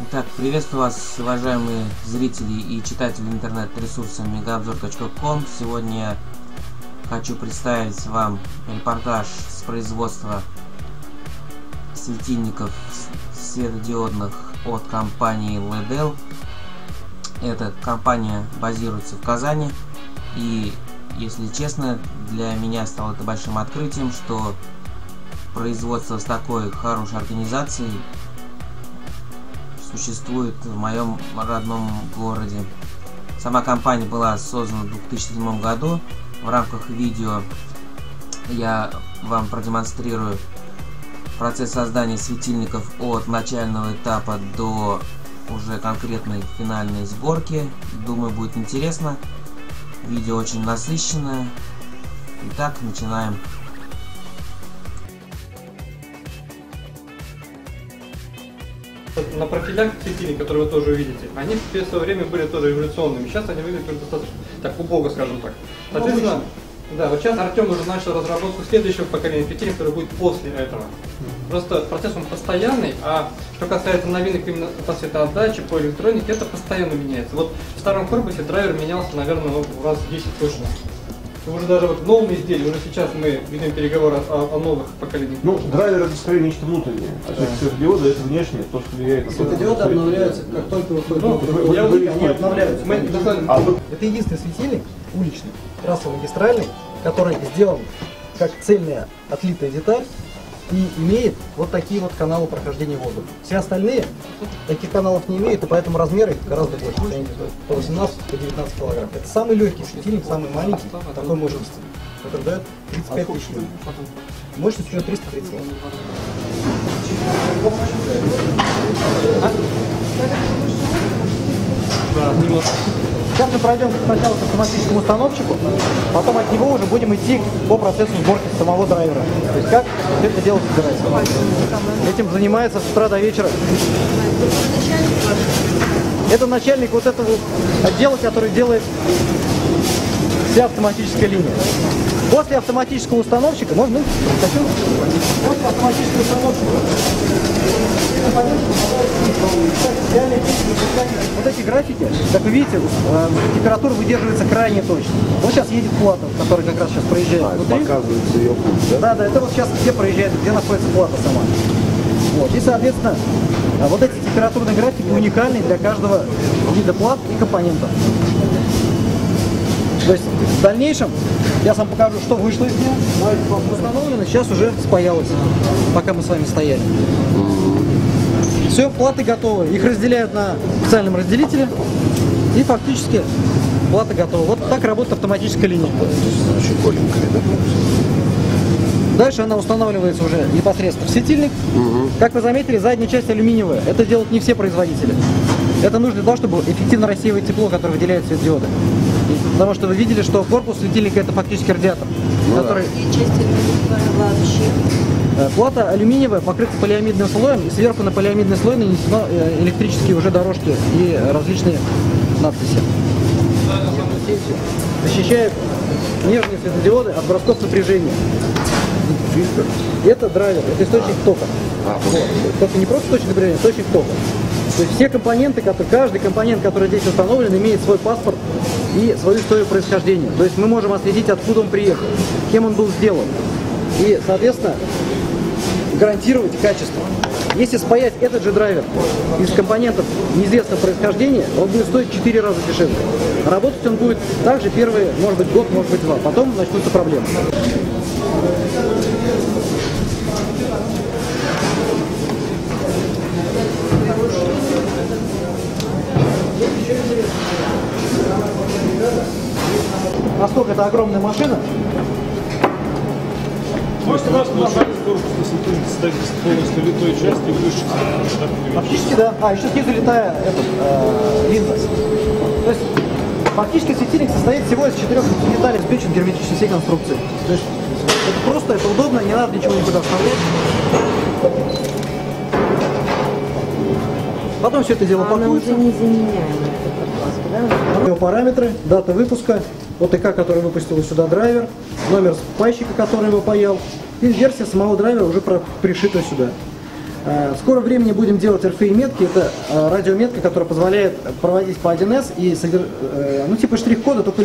Итак, приветствую вас, уважаемые зрители и читатели интернет-ресурса megaobzor.com. Сегодня я хочу представить вам репортаж с производства светильников светодиодных от компании Ledel. Эта компания базируется в Казани. И, если честно, для меня стало это большим открытием, что производство с такой хорошей организацией существует в моем родном городе. Сама компания была создана в 2007 году. В рамках видео я вам продемонстрирую процесс создания светильников от начального этапа до уже конкретной финальной сборки. Думаю, будет интересно. Видео очень насыщенное. Итак, начинаем. На профилях светильник, которые вы тоже увидите, они в свое время были тоже эволюционными. Сейчас они выглядят достаточно так убого, скажем так. Соответственно, да, вот сейчас Артем уже начал разработку следующего поколения светильника, который будет после этого. Просто процесс он постоянный, а что касается новинок именно по светоотдаче, по электронике, это постоянно меняется. Вот в старом корпусе драйвер менялся, наверное, ну, раз 10 точно. Уже даже вот в новом изделии, уже сейчас мы ведем переговоры о, о новых поколениях. Ну, драйвер это скорее нечто внутреннее, а да. светодиоды это внешнее, то, что влияет на Светодиоды обновляются, как только выходит ну, новый я они обновляются. Мы, а, вы... Это единственный светильник уличный, трассово-магистральный, который сделан как цельная отлитая деталь и имеет вот такие вот каналы прохождения воздуха. Все остальные таких каналов не имеют, и поэтому размеры гораздо больше. Они по 18 по 19 килограмм. Это самый легкий светильник, самый маленький, такой мощности, который дает 35 тысяч Мощность у него 330 ватт. Да, немножко. Сейчас мы пройдем сначала к автоматическому установщику, потом от него уже будем идти по процессу сборки самого драйвера. То есть как это дело собирается. Этим занимается с утра до вечера. Это начальник вот этого отдела, который делает вся автоматическая линия. После автоматического установщика, можно? После автоматического установщика вот эти графики, как вы видите, э, температура выдерживается крайне точно. Вот сейчас едет плата, которая как раз сейчас проезжает а, внутри. показывается ее путь, да? Да, да, это вот сейчас где проезжает, где находится плата сама. Вот. И, соответственно, вот эти температурные графики уникальны для каждого вида плат и компонентов. То есть в дальнейшем я вам покажу, что вышло из него. Установлено, сейчас уже спаялось, пока мы с вами стояли. Все, платы готовы. Их разделяют на специальном разделителе. И фактически плата готова. Вот так работает автоматическая линия. Дальше она устанавливается уже непосредственно в светильник. Угу. Как вы заметили, задняя часть алюминиевая. Это делают не все производители. Это нужно для того, чтобы эффективно рассеивать тепло, которое выделяет светодиоды. Потому что вы видели, что корпус светильника это фактически радиатор, ну, который... Э, плата алюминиевая, покрыта полиамидным слоем, и сверху на полиамидный слой нанесено э, электрические уже дорожки и различные надписи. Защищает нежные светодиоды от бросков напряжения. Это драйвер, это источник тока. А, вот. Только не просто источник напряжения, а источник тока. То есть все компоненты, которые, каждый компонент, который здесь установлен, имеет свой паспорт и свою историю происхождения. То есть мы можем отследить, откуда он приехал, кем он был сделан. И, соответственно, гарантировать качество. Если спаять этот же драйвер из компонентов неизвестного происхождения, он будет стоить в 4 раза дешевле. Работать он будет также первый, может быть, год, может быть, два. Потом начнутся проблемы. Это огромная машина, Можете вас корпус состоит из полностью литой части выше. Фактически, да. А, еще снизу литая этот, э, линза. То есть фактически светильник состоит всего из четырех деталей, обеспечен герметичной всей конструкции. То есть это просто, это удобно, не надо ничего никуда вставлять. Потом все это дело а пакуется. Она уже не Его параметры, дата выпуска, ОТК, который выпустил сюда драйвер, номер пайщика, который его паял, и версия самого драйвера уже пришита сюда. Э, В скором времени будем делать RFI метки. Это э, радиометка, которая позволяет проводить по 1С и э, ну типа штрих-кода, только.